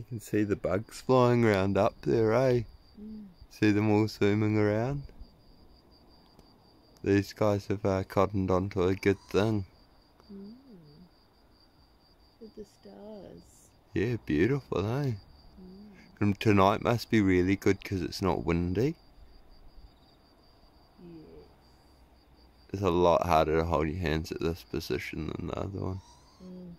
You can see the bugs flying around up there, eh? Mm. See them all zooming around? These guys have uh, cottoned onto a good thing. Mm. With the stars. Yeah, beautiful, eh? Mm. And tonight must be really good because it's not windy. Yeah. It's a lot harder to hold your hands at this position than the other one. Mm.